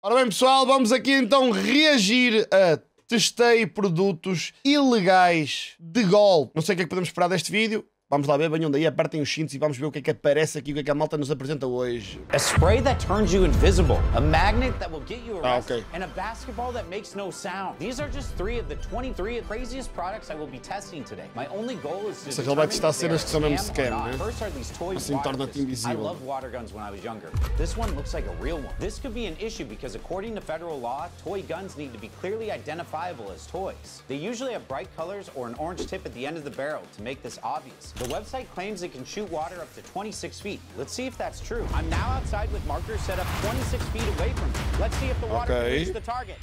Ora bem, pessoal, vamos aqui então reagir a testei produtos ilegais de gol. Não sei o que é que podemos esperar deste vídeo. Vamos lá ver, venham daí, apertem os cintos e vamos ver o que é que aparece aqui, o que é que a malta nos apresenta hoje. A spray that turns you invisible, a magnet that will get you Ah, arrested, okay. and a basketball that makes no sound. These are just three of the 23 craziest products I will be testing today. My only goal is to seja, ele vai testar cenas que são mesmo scam né? First are these toy Assim torna-te pistols. I invisível. loved water guns when I was younger. This one looks like a real one. This could be an issue because according to federal law, toy guns need to be clearly identifiable as toys. They usually have bright colors or an orange tip at the end of the barrel to make this obvious. The website claims it can shoot water up to 26 feet. Let's see if that's true. I'm now outside with markers set up 26 feet away from me. Let's see if the water Okay. can reach the target.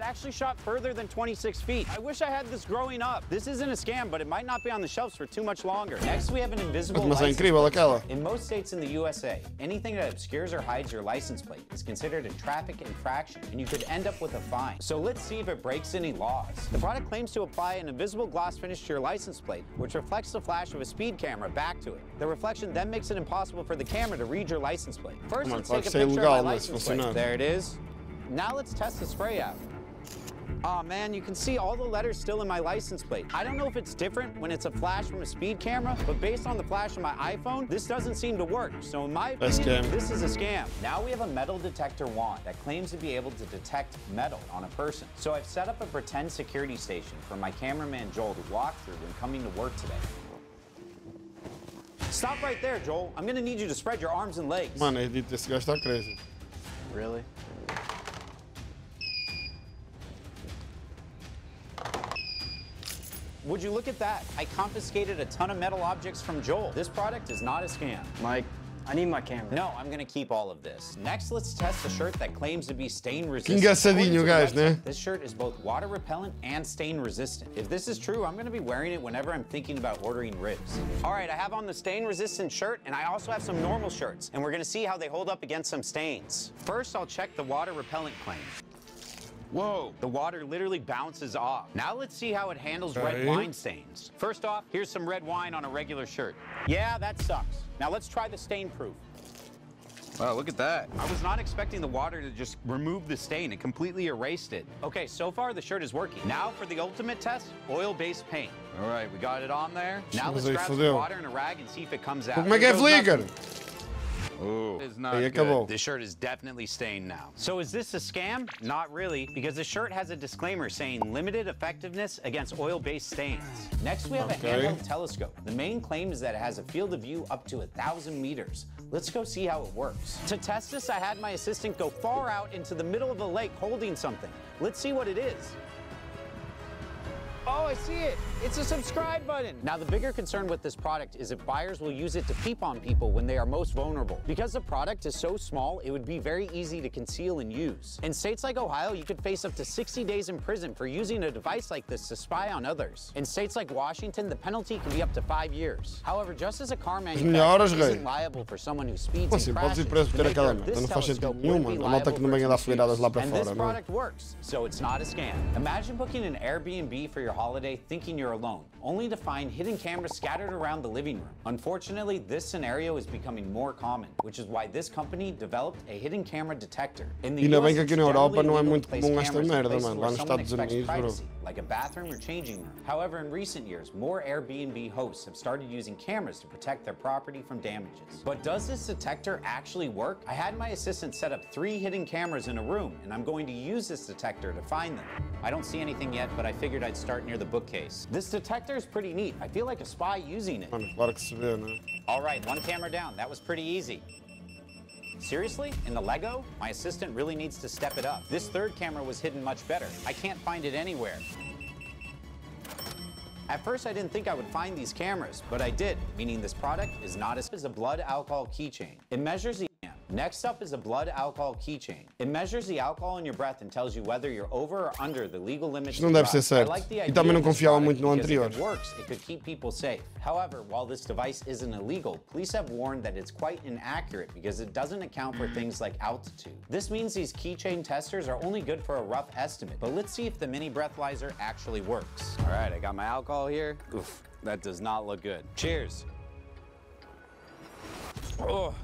It actually shot further than 26 feet. I wish I had this growing up. This isn't a scam, but it might not be on the shelves for too much longer. Next, we have an invisible license plate. In most states in the USA, anything that obscures or hides your license plate is considered a traffic infraction, and you could end up with a fine. So let's see if it breaks any laws. The product claims to apply an invisible gloss finish to your license plate, which reflects the flash of a speed camera back to it. The reflection then makes it impossible for the camera to read your license plate. First, let's take a picture of my license plate. There it is. Now let's test the spray out. Oh man, you can see all the letters still in my license plate. I don't know if it's different when it's a flash from a speed camera, but based on the flash on my iPhone, this doesn't seem to work. So in my A opinion, scam. this is a scam. Now we have a metal detector wand that claims to be able to detect metal on a person. So I've set up a pretend security station for my cameraman Joel to walk through when coming to work today. Stop right there, Joel. I'm gonna need you to spread your arms and legs. Mano, a edit desse gajo está crazy. Really? Would you look at that? I confiscated a ton of metal objects from Joel. This product is not a scam. Mike, I need my camera. No, I'm gonna keep all of this. Next, let's test a shirt that claims to be stain resistant. engraçadinho, According to the guys, né? This shirt is both water repellent and stain resistant. If this is true, I'm gonna be wearing it whenever I'm thinking about ordering ribs. All right, I have on the stain resistant shirt and I also have some normal shirts and we're gonna see how they hold up against some stains. First, I'll check the water repellent claim. Whoa, the water literally bounces off. Now let's see how it handles red wine stains. First off, here's some red wine on a regular shirt. Yeah, that sucks. Now let's try the stain proof. Wow, look at that. I was not expecting the water to just remove the stain. It completely erased it. Okay, so far the shirt is working. Now for the ultimate test, oil-based paint. All right, we got it on there. Now let's grab some water and a rag and see if it comes out. Como é que é flicker? Oh, it's not Aí good. This shirt is definitely stained now. So is this a scam? Not really, because the shirt has a disclaimer saying limited effectiveness against oil-based stains. Next, we have Okay. a handheld telescope. The main claim is that it has a field of view up to a thousand meters. Let's go see how it works. To test this, I had my assistant go far out into the middle of the lake holding something. Let's see what it is. Oh, I see it. It's a subscribe button. Now, the bigger concern with this product is if buyers will use it to peep on people when they are most vulnerable. Because the product is so small, it would be very easy to conceal and use. In states like Ohio, you could face up to 60 days in prison for using a device like this to spy on others. In states like Washington, the penalty can be up to five years. However, just as a car manufacturer isn't liable for someone who speeds Assim, and crashes, preso por the ter maker aquela of this Não faz sentido telescope wouldn't be mano. A malta que não liable for its use. And this product works, so it's not a scam. Imagine booking an Airbnb for your holiday thinking you're alone, only to find hidden cameras scattered around the living room. Unfortunately, this scenario is becoming more common, which is why this company developed a hidden camera detector. In the Ainda US, bem que aqui it's na Europa não é muito comum esta merda, mano. Lá nos someone Estados expects Unidos, bro. privacy, like a bathroom or changing room. However, in recent years, more Airbnb hosts have started using cameras to protect their property from damages. But does this detector actually work? I had my assistant set up three hidden cameras in a room, and I'm going to use this detector to find them. I don't see anything yet, but I figured I'd start near the bookcase. This detector is pretty neat. I feel like a spy using it. All right, one camera down. That was pretty easy. Seriously? In the Lego? My assistant really needs to step it up. This third camera was hidden much better. I can't find it anywhere. At first, I didn't think I would find these cameras, but I did, meaning this product is not as as a blood alcohol keychain. It measures the Next up is a blood alcohol keychain. It measures the alcohol in your breath and tells you whether you're over or under the legal limits. Isto não deve ser drive. I certo. like the E também não of this confiava product muito no because if anterior. It works, it could keep people safe. However, while this device isn't illegal, police have warned that it's quite inaccurate because it doesn't account for things like altitude. This means these keychain testers are only good for a rough estimate. But let's see if the mini breathalyzer actually works. All right, I got my alcohol here. Oof, that does not look good. Cheers. Oh.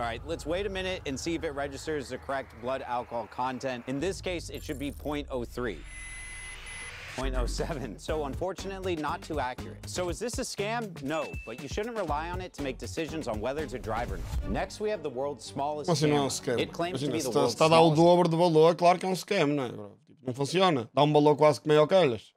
All right, let's wait a minute and see if it registers the correct blood alcohol content. In this case, it should be 0.03. 0.07. So unfortunately, not too accurate. So is this a scam? No, but you shouldn't rely on it to make decisions on whether to drive or not. Next, we have the world's smallest assim não é um scam? It claims to be the está, world's se está a dar o dobro de valor, claro que é um scam, não é? não funciona. Dá um valor quase que meio ao calhas.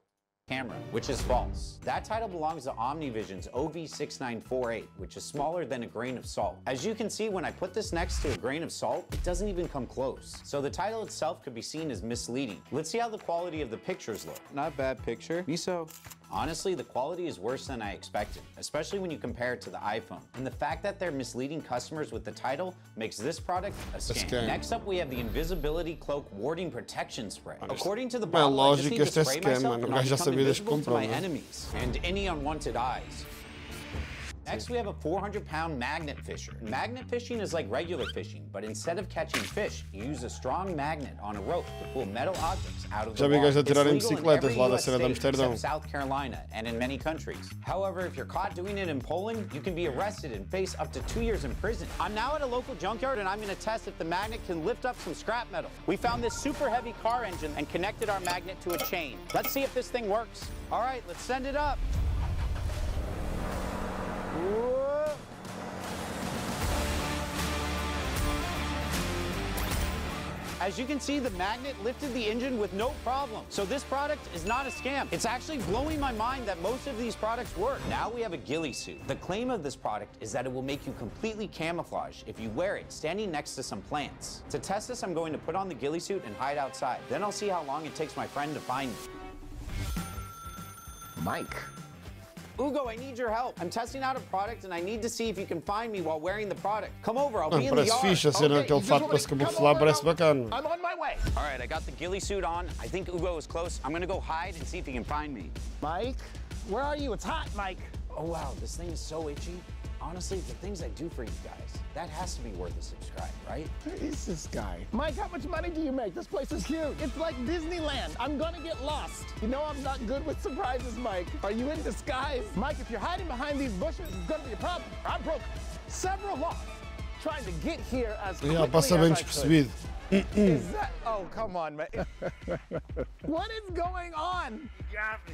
Camera, which is false. That title belongs to OmniVision's OV6948, which is smaller than a grain of salt. As you can see, when I put this next to a grain of salt, it doesn't even come close. So the title itself could be seen as misleading. Let's see how the quality of the pictures look. Not bad picture. Miso. Honestly, the quality is worse than I expected, especially when you compare it to the iPhone. And the fact that they're misleading customers with the title makes this product a scam. scam. Next up, we have the Invisibility Cloak Warding Protection Spray. According to the Bem, bottle, I just need to spray myself and I'll gajo já become sabia desde que invisible to my enemies and any unwanted eyes. Next, we have a 400 pound magnet fisher. Magnet fishing is like regular fishing, but instead of catching fish, you use a strong magnet on a rope to pull metal objects out of the water. It's legal in every US state except South Carolina and in many countries. However, if you're caught doing it in Poland, you can be arrested and face up to two years in prison. I'm now at a local junkyard and I'm going to test if the magnet can lift up some scrap metal. We found this super heavy car engine and connected our magnet to a chain. Let's see if this thing works. All right, let's send it up. Whoa. As you can see, the magnet lifted the engine with no problem. So this product is not a scam. It's actually blowing my mind that most of these products work. Now we have a ghillie suit. The claim of this product is that it will make you completely camouflage if you wear it standing next to some plants. To test this, I'm going to put on the ghillie suit and hide outside. Then I'll see how long it takes my friend to find me. Mike. Ugo, I need your help. I'm testing out a product and I need to see if you can find me while wearing the product. Come over, I'll Ah, be in the parece yard. fixe a cena Okay, daquele you just fato wanna para se come camuflar, over parece now? bacana. I'm on my way. All right, I got the ghillie suit on. I think Ugo is close. I'm gonna go hide and see if he can find me. Mike, where are you? It's hot, Mike. Oh wow, this thing is so itchy. Honestly, the things I do for you guys, that has to be worth a subscribe, right? Where is this guy? Mike, how much money do you make? This place is huge. It's like Disneyland. I'm gonna get lost. You know I'm not good with surprises, Mike. Are you in disguise? Mike, if you're hiding behind these bushes, it's gonna be a problem. I'm broke several laws trying to get here as quickly Já, passa bem as I could. despercebido. Is that? Oh, come on, man. what is going on?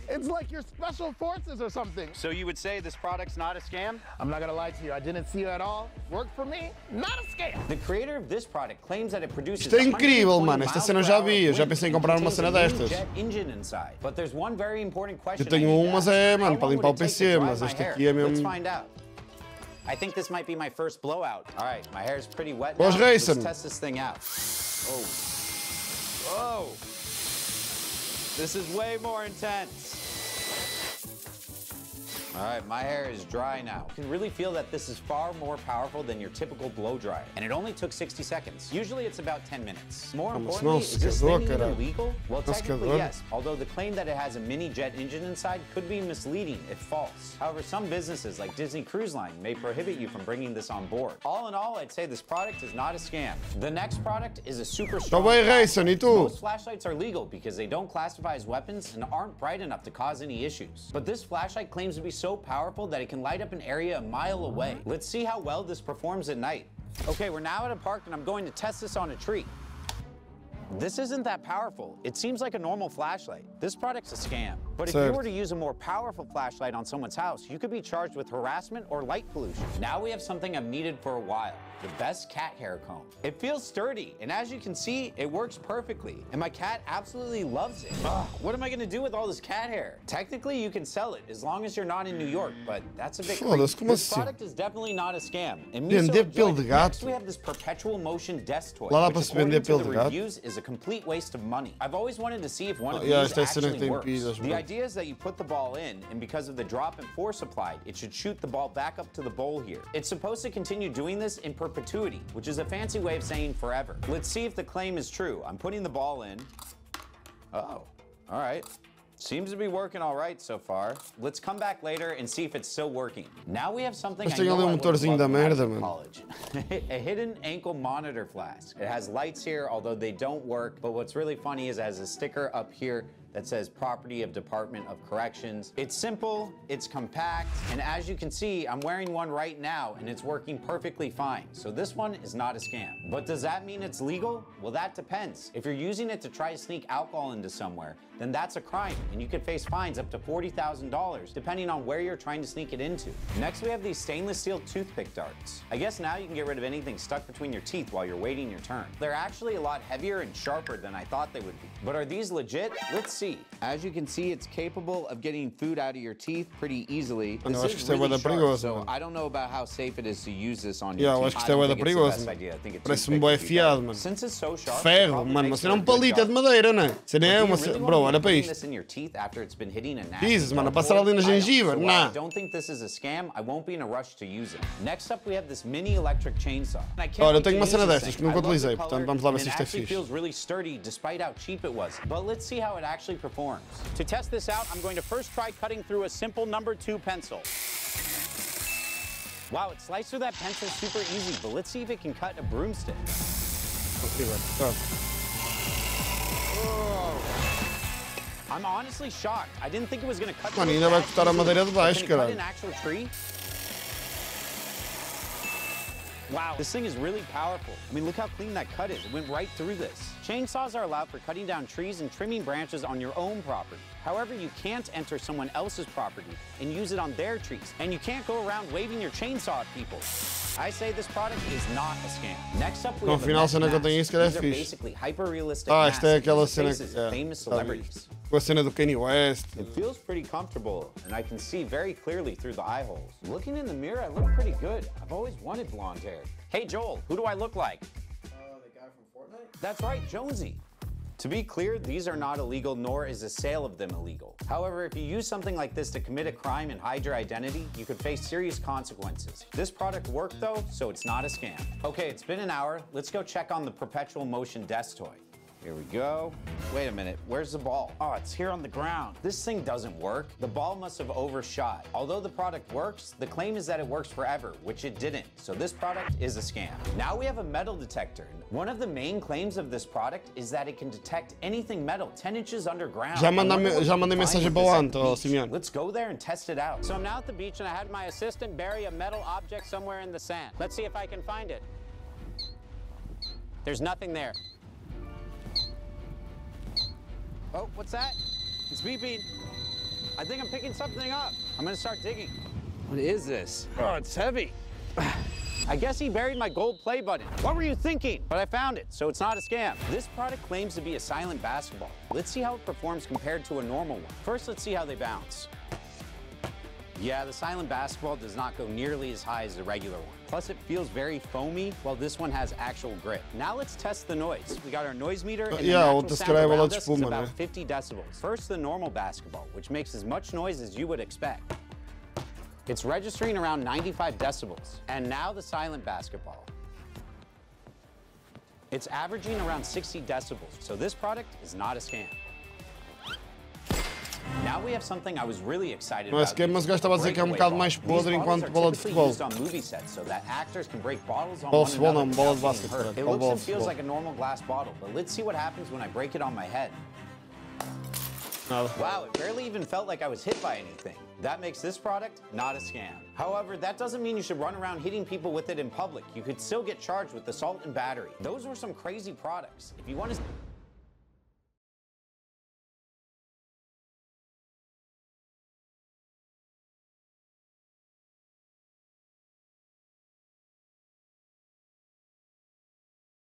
It's like you're special forces or something. So you would say this product's not a scam? I'm not gonna lie to you. I didn't see it at all. Worked for me. Not a scam. The creator of this product claims that it produces Isto é incrível, 120 mano. Esta cena já vi. Eu já pensei em comprar uma cena destas. engine inside. But there's one very important question Eu tenho I need umas, é, mano, para limpar o it take to PC, mas my este aqui é Let's mesmo- find out. I think this might be my first blowout. All right, my hair's pretty wet now. Let's Grayson. test this thing out. Oh. Whoa. This is way more intense. All right, my hair is dry now. You can really feel that this is far more powerful than your typical blow dryer. And it only took 60 seconds. Usually it's about 10 minutes. More importantly, is this thing even legal? Well, technically yes, although the claim that it has a mini jet engine inside could be misleading if false. However, some businesses like Disney Cruise Line may prohibit you from bringing this on board. All in all, I'd say this product is not a scam. The next product is a super Está strong bem, flashlight. Rayson, tu? Most flashlights are legal because they don't classify as weapons and aren't bright enough to cause any issues. But this flashlight claims to be so powerful that it can light up an area a mile away. Let's see how well this performs at night. Okay, we're now at a park and I'm going to test this on a tree. This isn't that powerful. It seems like a normal flashlight. This product's a scam. But if you were to use a more powerful flashlight on someone's house, you could be charged with harassment or light pollution. Now we have something I've needed for a while. The best cat hair comb. It feels sturdy, and as you can see, it works perfectly. And my cat absolutely loves it. Ugh, what am I gonna do with all this cat hair? Technically, you can sell it as long as you're not in New York, but that's a bit Foda-se, como This assim? product is definitely not a scam. And Vender Miso pelo enjoyed de it. gato? Next, we have this perpetual motion desk toy. Lá dá which, se vender according to pelo the gato? reviews, is a complete waste of money. I've always wanted to see if one of Ah, yeah, these esta é a cena actually works. the idea is that you put the ball in, and because of the drop in force applied, it should shoot the ball back up to the bowl here. It's supposed to continue doing this in perpetuity, which is a fancy way of saying forever. Let's see if the claim is true. I'm putting the ball in. Oh, all right. Seems to be working all right so far. Let's come back later and see if it's still working. Now we have something I know I motorzinho da when I was merda, in mano. college. a hidden ankle monitor flask. It has lights here, although they don't work. But what's really funny is it has a sticker up here that says property of Department of Corrections. It's simple, it's compact, and as you can see, I'm wearing one right now and it's working perfectly fine. So this one is not a scam. But does that mean it's legal? Well, that depends. If you're using it to try to sneak alcohol into somewhere, then that's a crime and you could face fines up to $40,000 depending on where you're trying to sneak it into. Next, we have these stainless steel toothpick darts. I guess now you can get rid of anything stuck between your teeth while you're waiting your turn. They're actually a lot heavier and sharper than I thought they would be. But are these legit? Let's see. As you can see, it's capable of getting food out of your teeth pretty easily. Mano, This acho que is isto é bué really da sharp, perigoso, so mano. I don't know about how safe it is to use this on Yeah, your eu teeth. acho que isto é I bué don't da think it's the perigoso, best mano. idea. I think a Parece-me toothpick bué would be fiado, better. mano. Since it's so sharp, it Ferro, probably mano, makes você não for a good palita de dart. madeira, né? Você nem But é do uma. you really Bro, wanna olha be para putting isto. this in your teeth after it's been hitting a nasty Jesus, mano, a dartboard? passar ali na I don't. gengiva, So while nah. I don't think this is a scam. I won't be in a rush to use it. Next up, we have this mini electric chainsaw. And I can't Olha, eu wait tenho to uma use cena this destas thing. que nunca I love the utilizei, color, portanto, vamos lá ver and se it isto é actually fixe. feels really sturdy despite how cheap it was. But let's see how it actually performs. To test this out, I'm going to first try cutting through a simple number two pencil. Wow, it sliced through that pencil super easy, but let's see if it can cut a broomstick. Let's see Tá. I'm honestly shocked. I didn't think it was gonna cut. Mano, through ainda vai that cortar a easily. madeira de But can it cut an actual tree? Wow, this thing is really powerful. I mean, look how clean that cut is. It went right through this. Chainsaws are allowed for cutting down trees and trimming branches on your own property. However, you can't enter someone else's property and use it on their trees. And you can't go around waving your chainsaw at people. I say this product is not a scam. Next up, we No have a final, mesh cena que eu mask. que These are basically hyper-realistic Ah, masks esta é that aquela use cena faces que. of famous já vi. celebrities. Com a cena Kanye West. It feels pretty comfortable, and I can see very clearly through the eye holes. Looking in the mirror, I look pretty good. I've always wanted blonde hair. Hey, Joel, who do I look like? Uh, the guy from Fortnite? That's right, Jonesy. To be clear, these are not illegal, nor is the sale of them illegal. However, if you use something like this to commit a crime and hide your identity, you could face serious consequences. This product worked though, so it's not a scam. Okay, it's been an hour. Let's go check on the perpetual motion desk toy. Here we go. Wait a minute, where's the ball? Oh, it's here on the ground. This thing doesn't work. The ball must have overshot. Although the product works, the claim is that it works forever, which it didn't. So this product is a scam. Now we have a metal detector. One of the main claims of this product is that it can detect anything metal 10 inches underground. Já I manda- wonder what já mandei mensagem find para o with this at Anto, the beach. Simeone. Let's go there and test it out. So I'm now at the beach and I had my assistant bury a metal object somewhere in the sand. Let's see if I can find it. There's nothing there. Oh, what's that? It's beeping. I think I'm picking something up. I'm gonna start digging. What is this? Oh, it's heavy. I guess he buried my gold play button. What were you thinking? But I found it, so it's not a scam. This product claims to be a silent basketball. Let's see how it performs compared to a normal one. First, let's see how they bounce. Yeah, the silent basketball does not go nearly as high as the regular one. Plus, it feels very foamy, while this one has actual grip. Now let's test the noise. We got our noise meter, and the Yeah, natural outra se sound calhar é bola around us is about 50 decibels. First, the normal basketball, which makes as much noise as you would expect. It's registering around 95 decibels. And now the silent basketball. It's averaging around 60 decibels, so this product is not a scam. Mas o gajo estava a dizer que é um bocado mais podre enquanto bola de futebol. used on movie sets so that actors can break bottles on Bola de futebol não, bola de basquete, It Bola looks de and feels futebol. like a normal glass bottle, but let's see what happens when I break it on my head. Nada. Wow, it barely even felt like I was hit by anything. That makes this product not a scam. However, that doesn't mean you should run around hitting people with it in public. You could still get charged with assault and battery. Those were some crazy products. If you want to